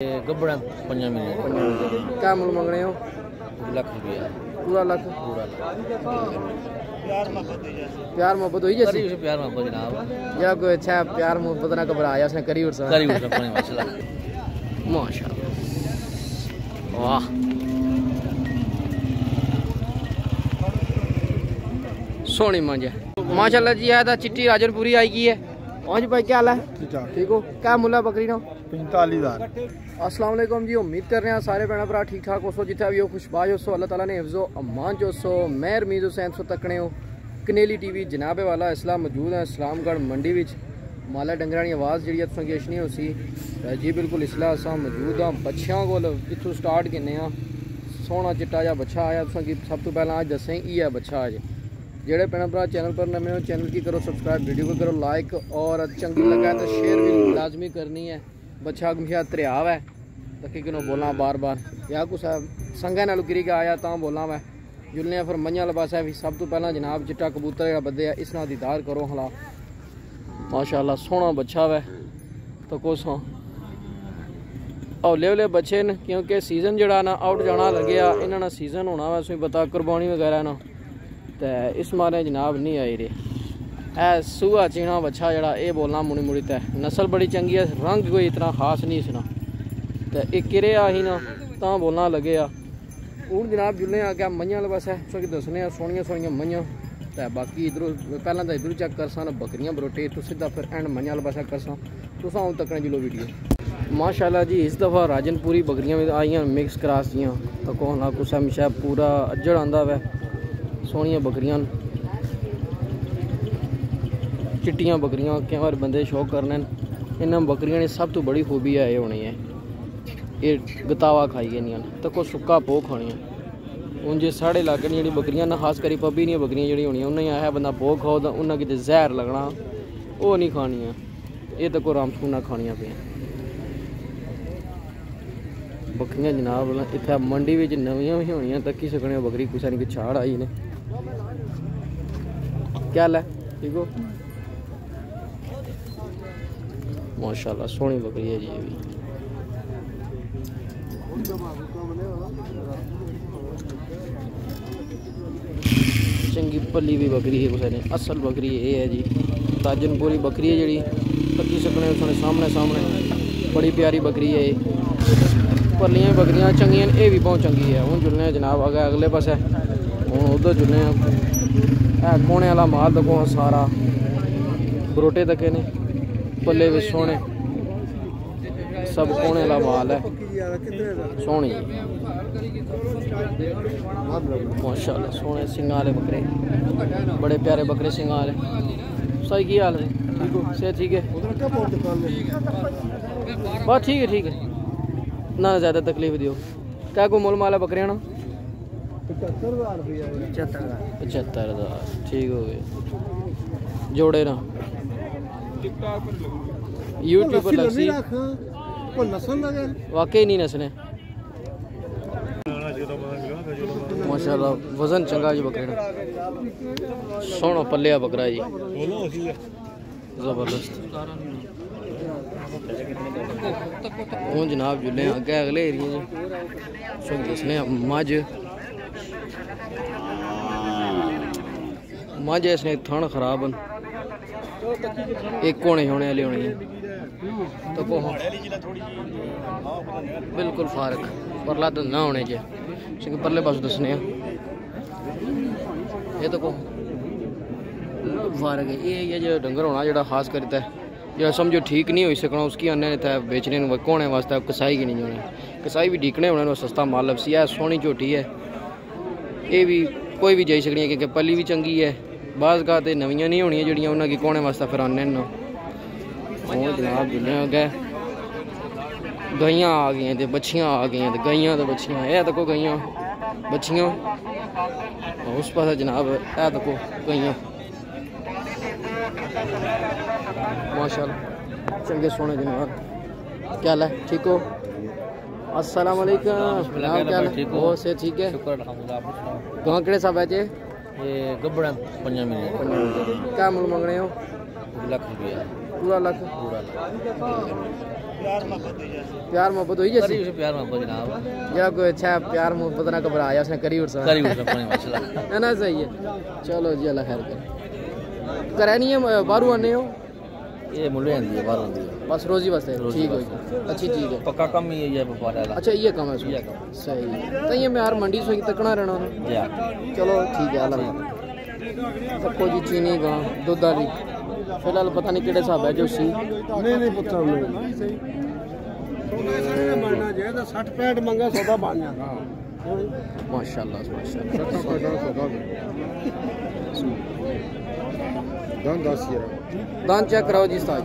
गबड़ा पंजा मिलियन। क्या मुल मंग हो? लाख रुपया। पूरा लाख? पूरा प्यार मोहब्बत हुई जैसी उसे प्यार मोहब्बत जनाब। या कोई अच्छा प्यार मोहब्बत ना घबराया उसने करी उठा करी उठा अपने माशाल्लाह माशाल्लाह। वाह। सोनी मंज माशाल्लाह जी है चिट्टी राजनपुरी आई की है। हाँ जी भाई क्या हाल है ठीक हो क्या मुल्ला बकरी ना पैंतालीस हज़ार अस्सलाम वालेकुम जी उम्मीद कर रहे हैं सारे भैन भरा ठीक ठाक हो सो जिथे भी हो खुशबाज हो सो अल्लाह ताला ने हिफ्जो अमान जो सो मैं रमीज हुसैन सो तकने हो कनेली टीवी जनाबे वाला इस्लाम मौजूद है इस्लामगढ़ मंडी विच माला डंगरां दी आवाज़ जेह्ड़ी तुसें गी अशनी होसी जी बिल्कुल इसलै असां मौजूद हाँ बच्छियाँ कोल इत्थूं स्टार्ट किन्ने आं सोहना चिट्टा जिहा बच्छा आया तुसें गी सब तो पैह्लां अज्ज दस्सें इ'यै बच्छा जेह्ड़े भैन भरा चैनल पर नमें हो चैनल की करो सब्सक्राइब वीडियो को करो लाइक और चंगी लगा तो शेयर भी लाजमी करनी है बच्चा हमेशा दरियाव है तो कि बोलना बार बार या कुछ संगे नाल गिरी के आया तां बोलना मैं जुलने फिर मंझा वाला पासा भी सब तो पहला जनाब चिट्टा कबूतर जेह्ड़ा बद्धे इस नाल दीदार करो हला माशाल्लाह सोहना बच्चा वै तो कुछ हौले हौले बच्चे न क्योंकि सीज़न जेह्ड़ा ना आउट जाना लग्गेआ इन्ना ना सीज़न होना वै तुसें पता कुर्बानी वगैरह ना ते इस मारे जनाब नहीं आई रे है सूहा चीना बच्चा जेह्ड़ा एह् बोलना मुड़ी मुड़ी ते नस्ल बड़ी चंगी है रंग कोई इतना खास नहीं इसना ते एह् किरे ही ना तां बोलना लगे आ हून जनाब जुल्ले आ गया मंझां आह्ले पास्सै तुसें दस्सने आ सोहनियाँ सोहनियाँ मंझां ते बाकी इद्धरों पैह्लां तां इद्धरों चैक करसां ना बकरियाँ बरोटे इत्थूं सिद्धा फिर एंड मंझां आह्ले पास्सै करसां तुस अ'ऊं तक्कने जुलो वीडियो माशाल्लाह जी इस दफ़ा राजनपुरी बकरियाँ भी आइयाँ मिक्स क्रास दियाँ तो कौन ना कुसै मिशा पूरा अज्जड़ आंदा वै सोहनियाँ बकरियाँ न चिट्टियाँ बकरियाँ केईं बार बंदे शौक करने न इन्हां बकरियाँ दी सब तो बड़ी खूबी है एह् होनी है एह् गतावा खाई गेदियाँ न ते कोई सुक्का भोह् खानियाँ हून जे साढ़े इलाके च जेह्ड़ी बकरियाँ न खास करी पब्बी दियाँ बकरियाँ जेह्ड़ियाँ होनियाँ उ'नें आखेआ बंदा भोह् खाओ तां उ'नें किते जैह्र लग्गना ओह् नहीं खानियाँ एह् ते कोई राम सकूना खानियाँ पेइयाँ बकरियाँ जनाब इत्थै मंडी बिच नवियाँ बी होनियाँ तक्की सकने ओ बकरी कुसै ने छाड़ आई ने क्या हाल है? ठीक हो? माशाल्लाह, सोहनी बकरी है जी ये भी। चंगी भली भी बकरी है ने, असल बकरी एह् है जी। ताजनपुरी बकरी है जेह्ड़ी तक्की सकने थुआढ़े सामने सामने। बड़ी प्यारी बकरी है एह् भरलियाँ बकरियाँ चंगी एह् बी बहुत चंगी है। हून जुलने जनाब, अग्गें अगले पास। हून उद्धर जुलने है कोने आह्ला माल दिक्खो सारा बरोटे तक्के ने पल्ले बी सोहने सब कोने आह्ला माल है सोहनी माशाल्लाह सोहने सिंगां आह्ले बकरे बड़े प्यारे बकरे आह्ले सही की हाल है ठीक हो सेहत ठीक है बस ठीक है ठीक है ना ज़्यादा तकलीफ़ दियो क्या को मुल माल है बकरियाँ ना पचहत्तर हज़ार ठीक हो गए जोड़े ना यूट्यूब पर लग। वाकई नहीं नसने। माशाल्लाह वज़न चंगा जी बकरे सोहना पल्लिया बकरा जी। ज़बरदस्त। हूँ जनाब जुल्ले अग्गें अगले एरिए च। दस्सने मझ। मझ इसने थन खराब एक होने होने वाली होनी तो को बिल्कुल फारक परला तो ना होने च क्योंकि परले पास दस्सने ये तो को फारक ये है जो डंगर होना जेह्ड़ा खास करता है जो समझो ठीक नहीं हो सकना उसकी अन्य इत्थै बेचने होने वास्ते कसाई गै नहीं होने कसाई भी डिकने होने सस्ता माल लपसी है सोहनी झोटी है ये भी कोई भी जाई सकनी है क्योंकि पली भी चंगी है का ते नवियाँ नहीं जेह्ड़ियाँ उ'नें गी कोने वास्ते फिर आने जनाब जिन्ने अग्गै गइयाँ आ गेइयाँ ते बच्छियाँ आ गेइयाँ ते गइयाँ ते बच्छियाँ एह् दिक्खो गइयाँ बच्छियाँ उस पास्सै जनाब एह् दिक्खो गइयाँ माशाल्लाह चंगे सोने जनाब क्या हाल है ठीक हो अस्सलाम वालेकुम क्या हाल है ठीक हो? हो से ठीक है कहाँ कड़े साहब है जे ये गबड़ा पंजा मिले क्या मुल मंग रहे हो लाख रुपया पूरा लाख? पूरा प्यार मोहब्बत हुई जैसे प्यार मोहब्बत जनाब। या कोई अच्छा प्यार मोहब्बत ना घबराया उसने करी उठ करी उठ है ना सही है। चलो जी अल्लाह खैर करे। नहीं है बारू आने हो? ये मुल्ले आंदी है बारू आंदी है। बस रोजी बस है। ठीक है। अच्छी चीज़ है। पक्का कम ही है ये अच्छा ये कम है सही। तो ये मैं यार मंडी से तकना रहना। हाँ। चलो ठीक है अलग सबको जी चीनी का दुध वाली फ़िलहाल पता नहीं किड़े हिसाब है जो सी। नहीं नहीं पुत्तर नहीं। हाँ। माशाल्लाह दान चेक कराओ जी साहब।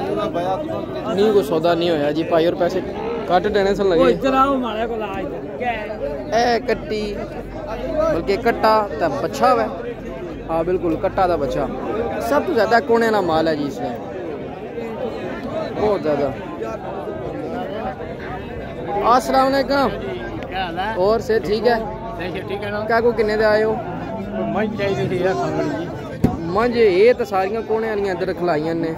ਨਹੀਂ ਕੋ ਸੌਦਾ ਨਹੀਂ ਹੋਇਆ ਜੀ। ਭਾਈ ਪੈਸੇ ਕੱਟ ਦੇਣੇ ਸਨ ਲਗੇ। ਇੱਧਰ ਆਓ ਮਾਰੇ ਕੋਲ ਆ ਇਹ ਕੱਟੀ ਬਲਕਿ ਕੱਟਾ ਤਾਂ ਬੱਛਾ ਵਾ। हाँ बिल्कुल कट्टा था बच्चा। सब तो ज़्यादा कोने ना माल है जी इसमें। बहुत ज़्यादा। असलम और से ठीक है? क्या को किन्ने आए हो? मंज ये तो सारिया कोने वाली इधर खिलाइया ने।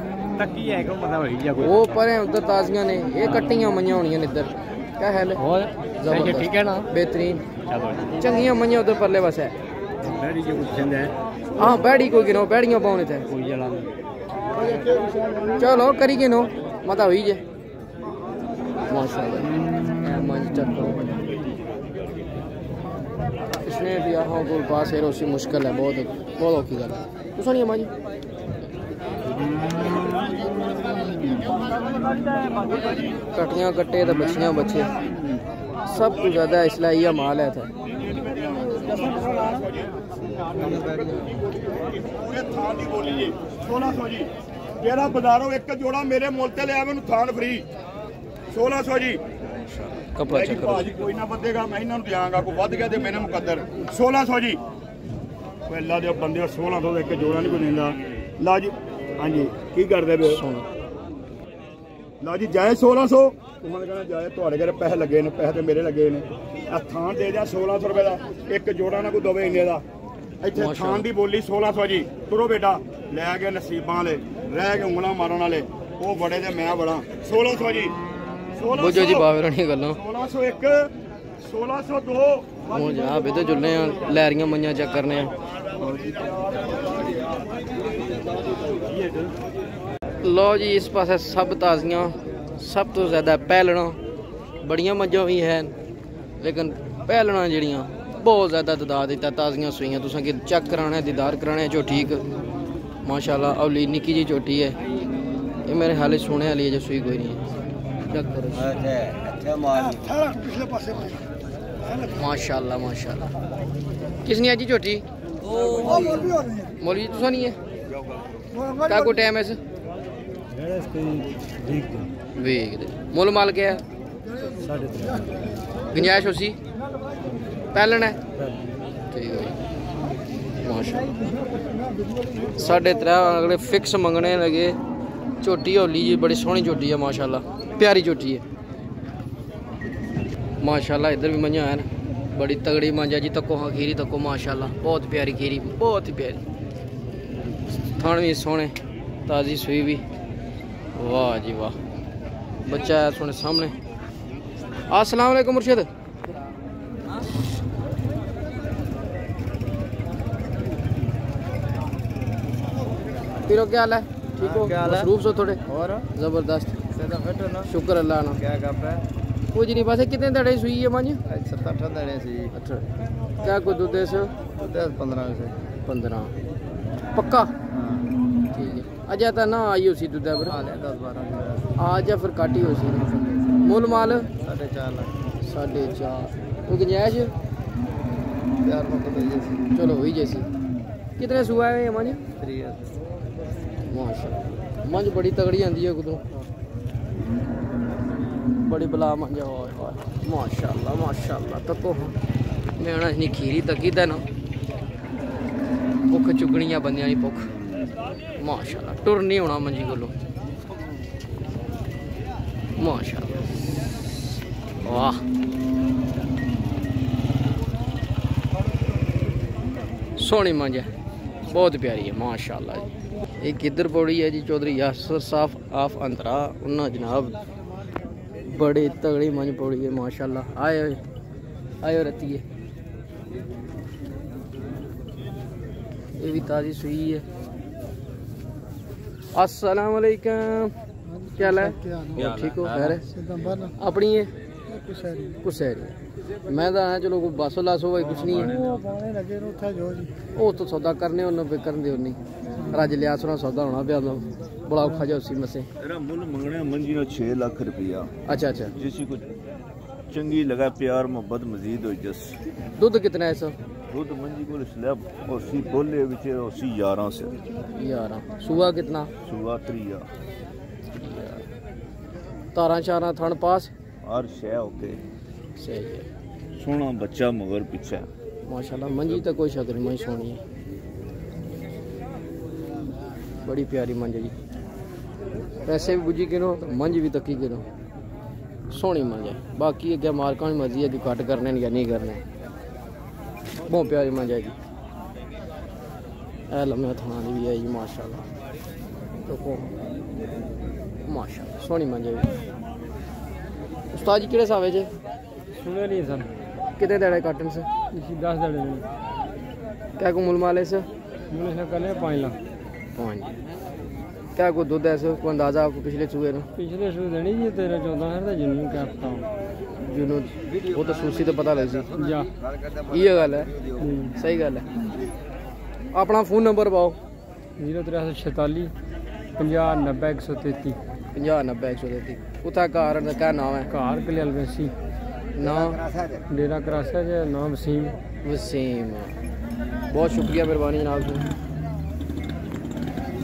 वो परे उधर ताजिया ने ये कट्टिया मइया होनी इधर। क्या हाल है? ठीक है ना? बेहतरीन। चंगी मइया उधर परले बस है हाँ बैड़ी को गिनो बैड़ियाँ पाने थे चलो करी गिनो। मत हुई जे इसने भी आहों को पास है उसी मुश्किल है बहुत बहुत औखी गल तू सुनिए माँ जी। कटियाँ कट्टे तो बच्चियाँ बच्चे सब कुछ ज़्यादा इसलिए इ माल है इतना ਪੂਰੇ ਜਿਹੜਾ ਬਾਜ਼ਾਰੋਂ ਇੱਕ ਜੋੜਾ ਮੇਰੇ ਮੁੱਲ ਤੇ ਲਿਆ ਮੈਨੂੰ ਥਾਨ ਫ੍ਰੀ 1600 ਜੀ। ਕਪੜਾ ਚੈੱਕ ਕਰੋ। ਕੋਈ ਨਾ ਵੱਧੇਗਾ ਮੈਂ ਇਹਨਾਂ ਨੂੰ ਦਿਆਂਗਾ ਕੋਈ ਵੱਧ ਗਿਆ ਤੇ ਮੇਰੇ ਮੁਕੱਦਰ। 1600 ਜੀ। ਕੋਈ ਅੱਲਾ ਦੇ ਬੰਦੇ 1600 ਦਾ ਇੱਕ ਜੋੜਾ ਨਹੀਂ ਕੋਈ ਦਿੰਦਾ। ਲਾ ਜੀ ਹਾਂਜੀ ਕੀ ਕਰਦੇ ਪਏ ਲਾ ਜੀ ਜਾਏ 1600 ਉਹਨਾਂ ਨੇ ਕਹਿੰਦਾ ਜਾਏ ਤੁਹਾਡੇ ਘਰੇ ਪੈਸੇ ਲੱਗੇ ਨੇ ਪੈਸੇ ਤੇ ਮੇਰੇ ਲੱਗੇ ਨੇ। ਆ ਥਾਂ ਦੇ ਜਾ 1600 ਰੁਪਏ ਦਾ। ਇੱਕ ਜੋੜਾ ਨਾ ਕੋਈ ਦਵੇ ਇੰਨੇ ਦਾ। ਇੱਥੇ ਥਾਨ ਦੀ ਬੋਲੀ 1600 ਜੀ। ਤੁਰੋ ਬੇਟਾ। ਲੈ ਗਏ ਨਸੀਬਾਂ ਵਾਲੇ ਰਹਿ ਗਏ ਉਂਗਲਾਂ ਮਾਰਨ ਵਾਲੇ। ਉਹ ਬੜੇ ਤੇ ਮੈਂ ਬੜਾ। 1600 ਜੀ। ਬੋਝੋ ਜੀ ਬਾਵਰਾਣੀ ਗੱਲਾਂ। 1601 1602 ਉਹ ਜਾ ਬੇਦੇ ਜੁੱਲੇ ਆ ਲੈਰੀਆਂ ਮਈਆਂ ਚੈੱਕ ਕਰਨੇ ਆ। ਲੋ ਜੀ ਇਸ ਪਾਸੇ ਸਭ ਤਾਜ਼ੀਆਂ ਸਭ ਤੋਂ ਜ਼ਿਆਦਾ ਪਹਿਲਣਾ। ਬੜੀਆਂ ਮੱਝਾਂ ਵੀ ਹੈ ਲੇਕਿਨ ਪਹਿਲਣਾ ਜਿਹੜੀਆਂ बहुत ज़्यादा ददा दिता ताज़ियाँ सुइयाँ। तुस चेक कराने है दीदार कराना है झोटी एक अवली निक्की जी चोटी है। ये मेरे हाल सोने वाली है जो सुई कोई नहीं है। अच्छा, अच्छा माशाल्लाह माशाल्लाह। है जी झोटी? मौलवी तुसा नहीं है? का को टाइम है वीक मुल माल क्या गुंजाइश उसी? ਪਹਿਲਣ ਹੈ ਠੀਕ ਹੈ ਜੀ ਮਾਸ਼ਾਅੱਲਾ ਸਾਡੇ ਤਰਾ ਅਗਲੇ ਫਿਕਸ ਮੰਗਣੇ ਲਗੇ ਝੋਟੀ ਹੋਲੀ ਜੀ ਬੜੀ ਸੋਹਣੀ ਝੋਟੀ ਹੈ ਮਾਸ਼ਾਅੱਲਾ ਪਿਆਰੀ ਝੋਟੀ ਹੈ माशाल्लाह इधर भी मंझा है ना बड़ी तगड़ी मंझा जी तको हाँ खीरी तको माशाल्लाह बहुत प्यारी खीरी बहुत ही प्यारी थण भी सोने ताज़ी सुई भी वाह जी वाह बच्चा है सोने सामने अस्सलाम वालेकुम मुर्शिद पीरो क्या हाल है? ठीक हाँ, हो मसरूफ सो थोड़े? और? ज़बरदस्त। तो शुक्र अल्लाह ना। क्या कर रहा है? कुछ नहीं बस कितने धड़े सुई है मांझ सत्त अठ धड़े सी अच्छा। क्या कोई दूध दे सो? पंद्रह से। पंद्रह। पक्का? हाँ। ठीक है। अजय तो ना आई उसी दूध पर। आज या फिर घट ही उसी मुल माल? साढ़े चार लाख। साढ़े चार। कोई गुंजाइश? तो चलो हुई जैसी कितने सुबह है मांझ माशा मंझ बड़ी तगड़ी आती है कुदों बड़ी बला मंझ माशा माशा तको मैं हूँ। खीरी तकी देना भुख चुगनी है बंद भुख। माशा टुर नहीं होना मंजी कोलो। माशा वाह। सोहनी मंझ है। बहुत प्यारी है माशाला जी। ਇਹ ਕਿੱਧਰ ਪੌੜੀ ਹੈ ਜੀ ਚੌਧਰੀ ਯਾਸਰ ਸਾਫ ਆਫ ਅੰਤਰਾ ਉਹਨਾਂ ਜਨਾਬ ਬੜੇ ਤਗੜੀ ਮੰਜ ਪੌੜੀ ਹੈ ਮਾਸ਼ਾਅੱਲਾ ਆਏ ਹੋਏ ਆਇਓ ਰਤੀਏ ਇਹ ਵੀ ਤਾਜ਼ੀ ਸੂਈ ਹੈ अस्सलाम वालेकुम क्या हाल है और ठीक हो खैर है अपनी है कुशहरी मैं तो आया चलो कोई बस लास होवे कुछ नहीं है ਉਹ ਤਾਂ ਸੌਦਾ ਕਰਨੇ ਉਹਨਾਂ ਪੇ ਕਰਨ ਦੇ ਨਹੀਂ ਰੱਜ ਲਿਆ ਸੁਣਾ ਸੌਦਾ ਹੋਣਾ ਪਿਆ ਉਹਦਾ ਬੜਾ ਔਖਾ ਜਿਹਾ ਸੀ ਮਸੇ ਇਹਦਾ ਮੁੱਲ ਮੰਗਣਾ ਮੰਜੀ ਨੂੰ 6 ਲੱਖ ਰੁਪਇਆ ਅੱਛਾ ਅੱਛਾ ਜਿਸ ਕੋ ਚੰਗੀ ਲਗਾ ਪਿਆਰ ਮੁਹੱਬਤ ਮਜ਼ੀਦ ਹੋ ਜਸ ਦੁੱਧ ਕਿਤਨਾ ਹੈ ਸੋ ਦੁੱਧ ਮੰਜੀ ਕੋਲ ਸਲੈਬ ਉਸੀ ਬੋਲੇ ਵਿੱਚ ਉਸੀ 11 ਸੇ 11 ਸੂਆ ਕਿਤਨਾ ਸੁਆ ਤਰੀਆ ਤਾਰਾਂ ਚਾਰਾਂ ਥਣ ਪਾਸ ਹਰ ਸ਼ੈ ਓਕੇ ਸਹੀ ਹੈ ਸੋਹਣਾ ਬੱਚਾ ਮਗਰ ਪਿੱਛੇ माशाल्लाह मंजी तो कोई शक नहीं मंज सोनी है बड़ी प्यारी मंज जी। पैसे भी बुझी गिनो तो मंज भी तकी गिनो सोहनी मंज है। बाकी अग्गे मार्का की मर्ज़ी है कि कट करने या नहीं करने। बहुत प्यारी मंज है जी। ए लम्हे थाना भी है जी माशाल्लाह। तो माशाल्लाह सोहनी मंज है उस्ताद जी किहड़े सावे जे सुने नहीं सन कितने देने काटन से दस दड़े क्या को मुल माले से मुझे से कल पाँच लाख। पाँच क्या को दुध ऐसे को अंदाज़ा आपको पिछले चूहे नु पिछले सू देनी जी तेरह चौदह है तो जिन्नू क्या पता जुनू वो तो सूसी तो पता लग सी जा ये गल है हम्म। सही गल है अपना फ़ोन नंबर पाओ ज़ीरो त्रै सौ छताली पंजाह नब्बे एक सौ तेती पंजाह नब्बे एक सौ तेती कुत्थै घर दा क्या नाम है घर कलियाल वैसी नाम डेरा करासा जे नाम वसीम वसीम बहुत शुक्रिया मेहरबानी जनाब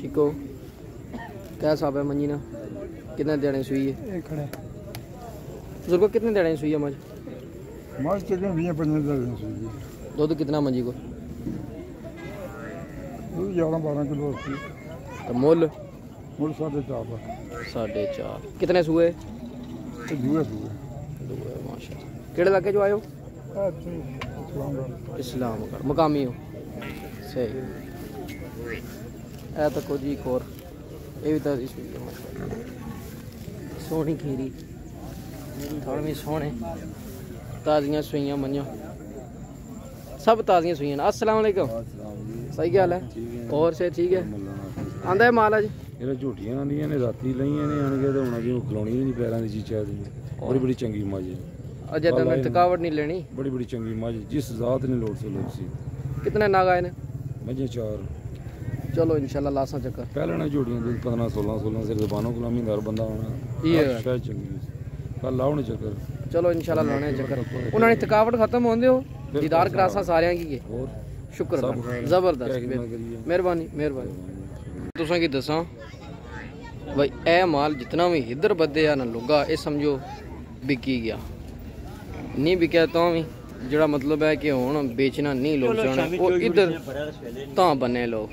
ठीक हो। क्या हिसाब है मंजी ना कितने देने सुई है? बुजुर्गो कितने देने सुई है मज? मास कितने भी पंद्रह दिन दुध कितना मंजी को? ग्यारह बारह किलो तो मुल? मुझ साढ़े चार साढ़े चार। कितने सुए जुए जुए दुए माशा केड़े इलाके जो आयो इस्लाम मकामी हो। सही। ਇਹ ਤੱਕੋ ਜੀ ਇੱਕ ਹੋਰ ਇਹ ਵੀ ਤਾਂ ਇਸ ਵੀ ਸੋਹਣੀ ਖੀਰੀ। ਥੋੜੀ ਵੀ ਸੋਹਣੇ। ਤਾਜ਼ੀਆਂ ਸੂਈਆਂ ਮੰਨਿਓ ਸਭ ਤਾਜ਼ੀਆਂ ਸੂਈਆਂ ਅਸਲਾਮ ਅਲੈਕਮ। ਸਹੀ ਗੱਲ ਹੈ। ਹੋਰ ਸੇ ਠੀਕ ਹੈ? ਆਂਦਾ ਮਾਲ ਆ ਜੀ ਇਹਦਾ ਝੂਟੀਆਂ ਆਂਦੀਆਂ ਨੇ ਰਾਤੀ ਲਈਆਂ ਨੇ ਆਣ ਤੇ ਹੁਣ ਅਜੇ ਖਲੋਣੀ ਨਹੀਂ ਪੈਰਾਂ ਦੀ ਚੀਚਾ ਦੀ ਬੜੀ ਬੜੀ ਚੰਗੀ ਮੱਝ ਅਜੇ ਤਾਂ ਥਕਾਵਟ ਨਹੀਂ ਲੈਣੀ? ਬੜੀ ਬੜੀ ਚੰਗੀ ਮੱਝ ਜਿਸ ਜ਼ਾਤ ਨੇ ਲੋੜ ਸੋ ਲੋੜ ਸੀ। ਕਿਤਨੇ ਨਾਗ ਆਏ ਨੇ? ਮੱਝੇ ਚਾਰ। चलो इंशाल्लाह लासा चक्कर। पहले ना जोड़ियाँ दूध पंद्रह सोलह सिर दबानों को लामी बंदा आना ये शायद चंगी कल लाओ चक्कर। चलो इंशाल्लाह लाने चक्कर। उन्होंने थकावट खत्म होंदे हो? दीदार करासा सारे की शुक्र ज़बरदस्त। मेहरबानी मेहरबानी। तुसा की दसा भाई ए माल जितना भी इधर बदे या ना लुगा ये समझो बिकी गया नहीं बिका तो भी ਜਿਹੜਾ ਮਤਲਬ ਹੈ ਕਿ ਹੁਣ ਵੇਚਣਾ ਨਹੀਂ ਲੋਕ ਚਾਹਣਾ ਉਹ ਇਧਰ ਤਾਂ ਬਨੇ ਲੋਕ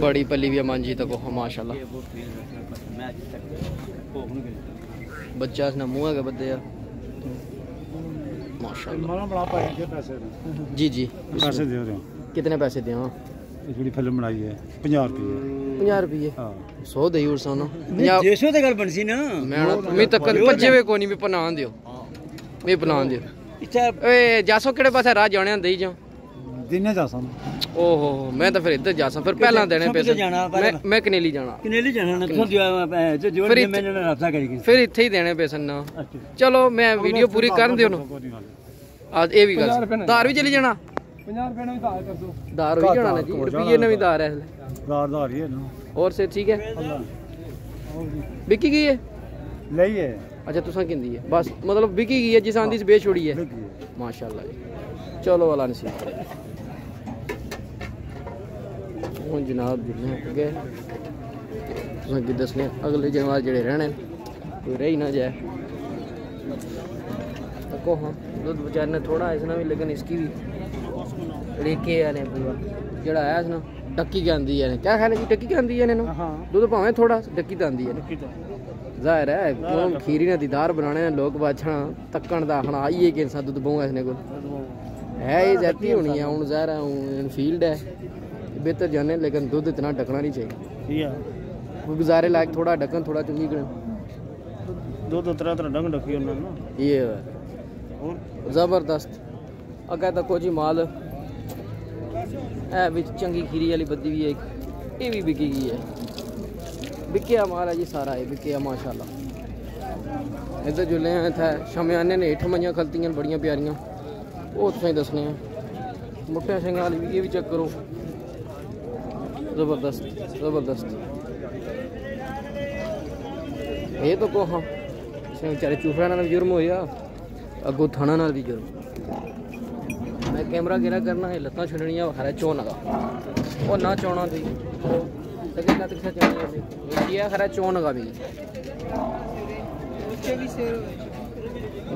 ਬੜੀ ਪੱਲੀ ਵੀ ਆ ਮਾਂਜੀ ਤੱਕ ਉਹ ਮਾਸ਼ਾਅੱਲਾ ਬੱਚਾ ਇਸ ਨਾਲ ਮੂੰਹ ਹੈਗਾ ਬੱਦੇ ਆ ਮਾਸ਼ਾਅੱਲਾ बड़ा पाएंगे पैसे जी जी पैसे दे रहे ਕਿਤਨੇ ਪੈਸੇ ਦਿਆਂ ਇਹ ਜਿਹੜੀ ਫਿਲਮ ਬਣਾਈ ਹੈ 50 ਰੁਪਏ 50 ਰੁਪਏ। ਹਾਂ। 100 ਦੇਈ ਉਰਸਾਂ ਨੂੰ 50 ਦੇਸ਼ੋ ਤੇ ਗੱਲ ਬਣਸੀ ਨਾ। ਮੈਂ ਮੈਂ ਤੱਕ ਭੱਜੇ ਵੇ ਕੋਈ ਨਹੀਂ ਵੀ ਪਨਾਨ ਦਿਓ। ਮੈਂ ਪਨਾਨ ਦਿਓ। ਇੱਥੇ ਓਏ ਜਾਸੋ ਕਿਹੜੇ ਪਾਸੇ ਰਾਹ ਜਾਣਿਆ ਦੇਈ ਜਾ? ਦਿਨੇ ਜਾ ਸਾਂ ਓਹੋ ਮੈਂ ਤਾਂ ਫਿਰ ਇੱਧਰ ਜਾਸਾਂ। ਫਿਰ ਪਹਿਲਾਂ ਦੇਣੇ ਪੈਸੇ। ਮੈਂ? ਮੈਂ ਕਨੇਲੀ ਜਾਣਾ। ਕਿਨੇਲੀ ਜਾਣਾ ਨਾ ਤੂੰ ਜੋ ਜੋ ਜੋ ਫਿਰ ਮੈਂ ਇੱਥੇ- ਨਾਲ ਰਫਤਾ ਕਰੀ ਫਿਰ ਇੱਥੇ ਹੀ ਦੇਣੇ ਪੈਸੇ ਨਾ। ਚਲੋ ਮੈਂ ਵੀਡੀਓ ਪੂਰੀ ਕਰਨ ਦਿਓ ਨਾ। ਅੱਜ ਇਹ ਵੀ ਗੱਲ ਧਾਰ ਵੀ ਚਲੀ ਜਾਣਾ। 50 रुपए नवी धार कर दो। धार हुई जाना जी रुपये नवी धार है धार धार ही है ना। और से ठीक है? बिकी गई है? लई है। अच्छा तुसा किंदी है। बस मतलब बिकी गई है जिस आंदी से बेच छोड़ी है। माशाल्लाह जी। चलो वाला नसीब हूँ जनाब जिन्ने अगे तुसें की दसने अगले जनवार जेड़े रहने कोई रही ना जाए। तको हाँ दूध बेचारे ने थोड़ा इसना भी। लेकिन लेके आने पूरा ਜਿਹੜਾ ਆਇਆ ਸੀ ਨਾ ਡੱਕੀ ਜਾਂਦੀ ਹੈ ਕਿਆ ਖਾਣੇ ਜੀ ਡੱਕੀ ਜਾਂਦੀ ਹੈ ਇਹਨੂੰ ਦੁੱਧ ਭਾਵੇਂ ਥੋੜਾ ਡੱਕੀ ਜਾਂਦੀ ਹੈ ਜ਼ਾਹਿਰ ਹੈ ਕਿਉਂ ਖੀਰੀ ਨਾ ਦੀਦਾਰ ਬਣਾਣੇ ਨੇ ਲੋਕ ਬਾਛਣਾ ਤੱਕਣ ਦਾ ਹਣਾ ਆਈਏ ਕਿ ਇਨਸਾਨ ਦੁੱਧ ਬੋਂਗਾ ਇਸਨੇ ਕੋਲ ਹੈ ਇਹ ਜਾਤੀ ਹੋਣੀ ਆ ਹੁਣ ਜ਼ਾਹਿਰ ਹੈ ਇਨਫੀਲਡ ਹੈ ਬਿਹਤਰ ਜਾਣੇ ਲੇਕਿਨ ਦੁੱਧ ਇਤਨਾ ਡਕਣਾ ਨਹੀਂ ਚਾਹੀਦਾ ਠੀਕ ਹੈ ਗੁਜ਼ਾਰੇ ਲਾਇਕ ਥੋੜਾ ਡਕਣ ਥੋੜਾ ਚੰਗੀ ਕਰਨ ਦੁੱਧ ਉਤਰਾ ਤਰਾ ਡੰਗ ਡਕੀ ਉਹਨਾਂ ਨਾ ਇਹ ਜ਼ਬਰਦਸਤ ਅਗਾ ਤਾਂ ਕੋਈ ਮਾਲ है बिच चंगी खीरी वाली बद्दी भी है ये भी बिकी गई है बिकया मारा जी सारा है बिकया माशाल्लाह इधर जुले हैं इतना शमयाने ने हेठ मज़ा खलतियाँ बड़िया प्यारियाँ वो तुसें दसने हैं मुट्टे शंगाल भी ये भी चेक करो ज़बरदस्त ज़बरदस्त ये तो कोहा बेचारे चूफड़ा भी जुर्म हो अगो थाना भी जुर्म कैमरा गिरा करना लत्त लत्तां छुड़नियाँ खरै झोना का ओह् ना चोना थी लगे ना तिखा चौना थी का भी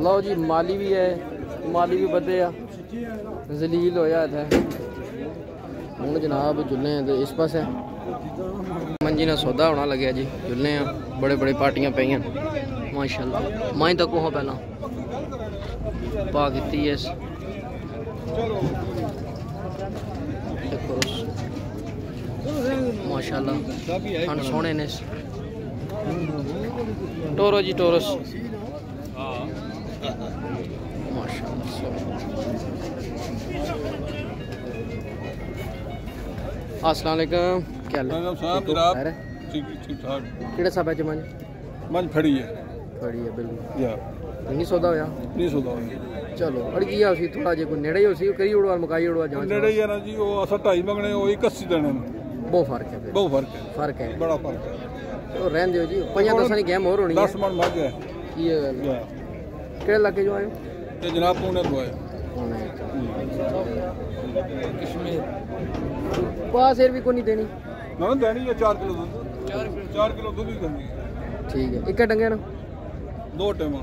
लो जी माली भी है माली भी बदे आ जलील होया इत्थै हूँ जनाब जुल्ले तो इस पास है मंजी ने सौदा होना लगे जी जुल्ले हैं बड़े बड़े पार्टियाँ पेइयाँ माशाल्लाह माई तक हो पहला पा की माशाल्लाह। हन ने। टोरो जी टोरस। हाँ। क्या हाल है? केड़ा साहब है? जमान मन? फड़ी है। फड़ी है बिल्कुल। नहीं सौदा होया? नहीं सौदा होया। ਹੈ ਫੜੀ ਹੈ ਬਿਲਕੁਲ ਯਾ ਨਹੀਂ ਸੌਦਾ ਹੋਇਆ ਨਹੀਂ ਸੋਦਾ ਹੋਇਆ ਚਲੋ ਅੜ ਗਿਆ ਸੀ ਥੋੜਾ ਜੇ ਕੋਈ ਨੇੜੇ ਹੀ ਹੋ ਸੀ ਕਰੀ ਉੜਵਾ ਮਕਾਈ ਉੜਵਾ ਜਾਂਚ ਨੇੜੇ ਹੀ ਆ ਨਾ ਜੀ ਉਹ ਅਸਾਂ ਢਾਈ ਮੰਗਣੇ ਉਹ 81 ਦੇਣੇ ਨੇ ਬਹੁਤ ਫਰਕ ਹੈ ਫਿਰ ਬਹੁਤ ਫਰਕ ਹੈ ਫਰਕ ਹੈ ਬੜਾ ਫਰਕ ਹੈ ਚਲੋ ਰਹਿਣ ਦਿਓ ਜੀ ਪੰਜਾਂ ਦਸਾਂ ਦੀ ਗੇਮ ਹੋਰ ਹੋਣੀ ਹੈ 10 ਮਣ ਮੱਝ ਹੈ ਕੀ ਹੈ ਗੱਲ ਯਾ ਕਿਹੜੇ ਇਲਾਕੇ ਜੋ ਆਏ ਤੇ ਜਨਾਬ ਪੂਨੇ ਤੋਂ ਆਇਆ ਹੁਣ ਕਸ਼ਮੀਰ ਪਾਸੇਰ ਵੀ ਕੋਈ ਨਹੀਂ ਦੇਣੀ ਨਾ ਨਾ ਦੇਣੀ ਹੈ 4 ਕਿਲੋ ਦੁੱਧ 4 ਕਿਲੋ 4 ਕਿਲੋ ਦੁੱਧ ਹੀ ਦਿੰਦੀ ਹੈ ਠੀਕ ਹੈ ਇੱਕ ਡੰਗੇ ਨਾ ਦੋ ਟਾਈਮਾਂ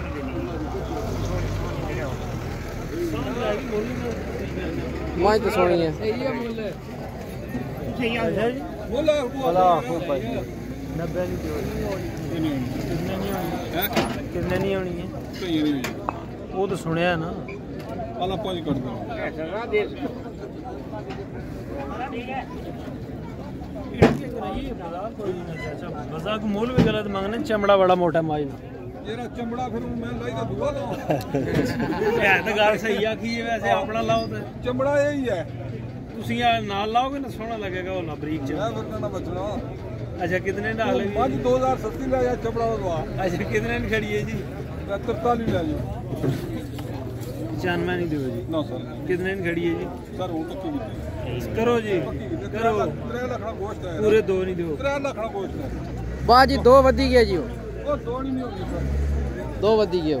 माँ तो सोनी है। कितने नहीं होनी है वो तो सुने ना। पहला पाँच कर दो मज़ाक मोल भी गलत मांगने, चमड़ा बड़ा मोटा माजना ਦੀ ਉਹਨਾਂ ਲੈ ਦੀ ਮਾਈ ਤਾਂ ਸੋਹਣੀ ਹੈ ਸਹੀ ਆ ਬੋਲਾ ਭਲਾ ਹੋ ਭਾਈ 90 ਦੀ ਦਿਓ ਕਿੰਨੇ ਨਹੀਂ ਹੈ ਕਿੰਨੇ ਨਹੀਂ ਆਉਣੀ ਹੈ ਕਈ ਨਹੀਂ ਉਹ ਤਾਂ ਸੁਣਿਆ ਨਾ ਆਲਾ ਪੰਜ ਕੱਢ ਦੋ ਸਰਵਾ ਦੇ ਮਜ਼ਾ ਕੋ ਮੁੱਲ ਵੀ ਗਲਤ ਮੰਗਣਾ ਚਮੜਾ ਬੜਾ ਮੋਟਾ ਮਾਈ ਨਾ ਜਿਹੜਾ ਚਮੜਾ ਫਿਰ ਉਹ ਮੈਂ ਲਾਈ ਦਾ ਦੂਆ ਲਾਉਂ ਇਹ ਤਾਂ ਗੱਲ ਸਹੀ ਆ ਕੀ ਵੈਸੇ ਆਪਣਾ ਲਾਓ ਤੇ ਚਮੜਾ ਇਹ ਹੀ ਹੈ ਤੁਸੀਂ ਆ ਨਾਲ ਲਾਓਗੇ ਨਾ ਸੋਹਣਾ ਲੱਗੇਗਾ ਉਹ ਨਾ ਬਰੀਕ ਚ ਮੈਂ ਫਿਰ ਨਾ ਬਚਣਾ ਅੱਛਾ ਕਿਤਨੇ ਦਾ ਹਾਲੇ ਪੰਜ 2037 ਲੈ ਜਾ ਚਮੜਾ ਉਹ ਦਵਾ ਅੱਛਾ ਕਿਤਨੇ ਦੀ ਖੜੀ ਹੈ ਜੀ 43 ਲੈ ਜੀ 95 ਨਹੀਂ ਦਿਓ ਜੀ ਨਾ ਸਰ ਕਿਤਨੇ ਦੀ ਖੜੀ ਹੈ ਜੀ ਸਰ ਹੁਣ ਤੱਕ ਕੀਤੀ ਕਰੋ ਜੀ ਕਰੋ 3 ਲੱਖ ਦਾ ਗੋਸ਼ਤ ਹੈ ਪੂਰੇ ਦੋ ਨਹੀਂ ਦਿਓ 3 ਲੱਖ ਦਾ ਗੋਸ਼ਤ दो बजी गए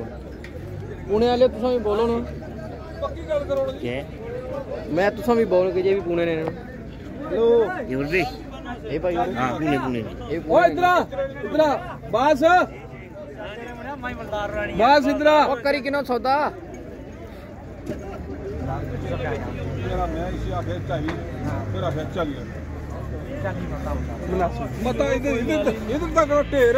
पुणे वाले तुसा भी बोलो ना पक्की मैं तुसा भी बोल के भी पुणे ने बस बस इधर ओ करी किनो सौदा मैं इसी आगे चाहिए मेरा है चलिए मता इधर इधर इधर तक ढेर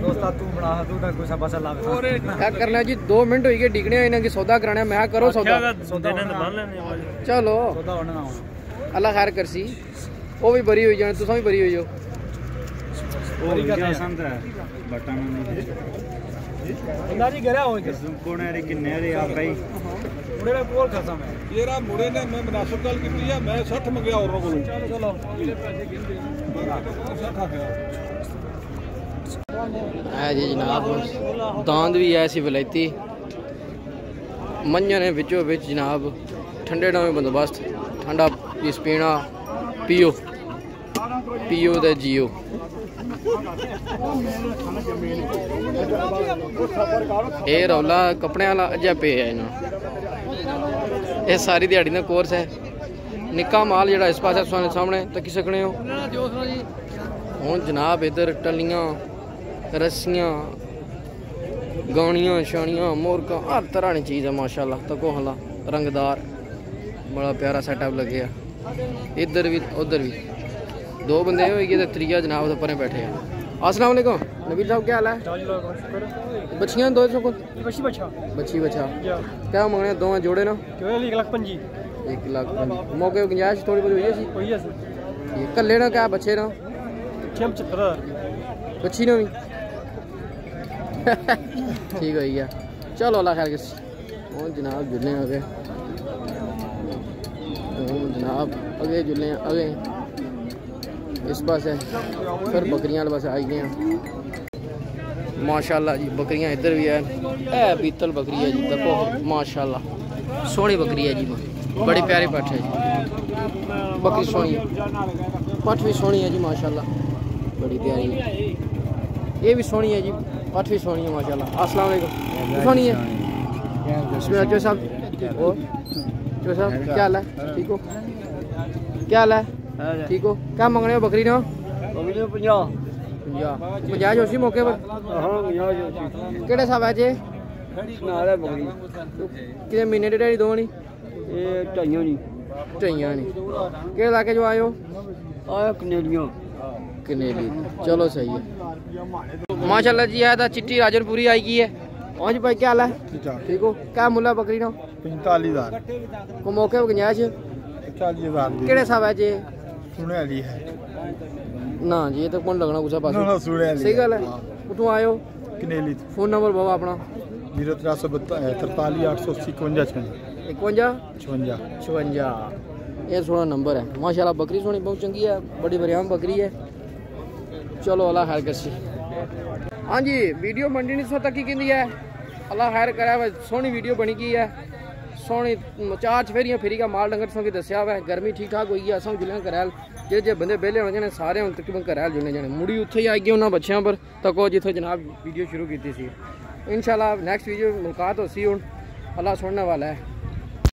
दोस्ता तू बना तू ना कुछ बस ला क्या करना जी दो मिनट हुई गए डिगने इन्हें की सौदा कराने मैं कहा करो सौदा देने तो बन लेने वाले चलो सौदा होना ना होना अल्लाह खैर करसी वो भी बरी हुई जाने तुम भी बरी हुई हो वो क्या पसंद है बटन नहीं बंदा जी गिरा हो कोने रे किन्ने रे आप भाई मुड़े का कॉल करता मैं ਇਹਰਾ ਮੁੰਡੇ ਨੇ ਮੈਂ ਮੁਨਾਸਬ ਗੱਲ ਕੀਤੀ ਆ ਮੈਂ 60 ਮੰਗਿਆ ਉਹਨਾਂ ਕੋਲੋਂ ਚਲੋ 60 ਆ ਗਿਆ है जी जनाब दांद भी है ऐसी वलायती। मंझा बिचो बिच जनाब ठंडे डावे बंदोबस्त ठंडा पीस पीना पियो पियो तो जियो ये रौला कपड़े वाला अजय पे है ना ये सारी दिहाड़ी का कोर्स है। निका माल जरा इस पास सामने तकी सकने हो? हूँ जनाब इधर टलियाँ रस्सियाँ गानियाँ शानियाँ मोरक हर तरह की चीज़ है माशाला माशाल्लाह तकोहला रंगदार बड़ा प्यारा सैटअप लगे इधर भी उधर भी। दो बंद हो गए त्रीया जनाब तो बैठे हैं। असला नबीर साहब क्या हाल है? बच्चियाँ दो सौ बच्ची बच्चा। क्या मांगने दो जोड़े ना? एक लाख पंजी। मौके गुंजाइश थोड़ी बहुत हुई है ना क्या बच्चे ना? बच्ची ना भी ठीक हो गया। चलो, अल्लाह खैर किस जनाब जुल्ले आ गए जनाब, अगे जुल्ले अगे। इस पास है फिर बकरियाँ पास आई गई माशाल्लाह जी, बकरियाँ इधर भी है। है पीतल बकरी है जी, देखो, माशाल्लाह। सोहनी बकरी है जी बड़ी प्यारी पट है जी। बकरी सोहनी है। पठ भी सोहनी है जी, माशाल्लाह। बड़ी प्यारी। है ये भी सोहनी है जी। पठ भी सोहनी है माशाल्लाह अस्सलाम वालेकुम सोहनी है बिस्मिल्लाह चो साहब और चो साहब क्या हाल है ठीक हो क्या हाल है ठीक हो क्या मंगने हो बकरी ना अगले पंजाब ਪੰਜਾਹ ਪੰਜਾਹ ਜੋ ਸੀ ਮੌਕੇ ਪਰ हाँ पंजाब जो ਕਿਹੜੇ ਹਿਸਾਬ ਹੈ ਜੇ नारे बकरी ਕਿਤੇ ਮਹੀਨੇ ਦੇ ਢੇੜੀ ਦੋ ਨਹੀਂ ये ढाइयों नहीं ਢਈਆਂ ਨਹੀਂ ਕਿਹੜੇ ਇਲਾਕੇ ਜੋ ਆਇਓ आया बिकने भी चलो सही है माशाल्लाह जी आया था चिट्टी राजनपुरी आई की है और जी भाई क्या हाल है ठीक हो क्या मुला बकरी ना पंताली हज़ार को मौके पर गंजाइश पंताली हज़ार केड़े साहब है जी सुने वाली है ना जी ये तो कौन लगना कुछ पास सही गल है कुतों आयो कनेली फ़ोन नंबर बाबा अपना ज़ीरो त्रै सौ तरताली अठ सौ इकवंजा छवंजा इकवंजा छवंजा छवंजा ये सोना नंबर है माशाल्लाह बकरी सोनी बहुत चंगी है बड़ी बरियाम बकरी है ਚਲੋ ਅੱਲਾ ਖੈਰ ਕਰੇ ਹਾਂਜੀ ਵੀਡੀਓ ਮੰਡੀ ਨਹੀਂ ਸੋ ਤੱਕ ਕੀ ਕਹਿੰਦੀ ਹੈ ਅੱਲਾ ਖੈਰ ਕਰੇ ਵਾ ਸੋਹਣੀ ਵੀਡੀਓ ਬਣੀ ਗਈ ਹੈ ਸੋਹਣੀ ਮ- ਚਾਰ ਚਫੇਰੀਆਂ ਫੇਰੀ ਦਾ ਮਾਲ ਡੰਗਰ ਸੋ ਕੀ ਦੱਸਿਆ ਵਾ ਗਰਮੀ ਠੀਕ ਠਾਕ ਹੋਈ ਹੈ ਅਸਾਂ ਜੁਲਿਆਂ ਕਰੈਲ ਜੇ ਜੇ ਬੰਦੇ ਵਿਹਲੇ ਹੋ ਜਾਣੇ ਸਾਰੇ ਹੁਣ ਤਕਰੀਬਨ ਕਰੈਲ ਜੁਲਨੇ ਜਾਣੇ ਮੁੜੀ ਉੱਥੇ ਹੀ ਆ ਗਈ ਉਹਨਾਂ ਬੱਚਿਆਂ ਪਰ ਤੱਕੋ ਜਿੱਥੋਂ ਜਨਾਬ ਵੀਡੀਓ ਸ਼ੁਰੂ ਕੀਤੀ ਸੀ ਇਨਸ਼ਾਅੱਲਾ ਨੈਕਸਟ ਵੀਡੀਓ ਮੁਲਾਕਾਤ ਹੋਸੀ ਹੁਣ ਅੱਲਾ ਸੁਣਨ ਵਾਲਾ ਹੈ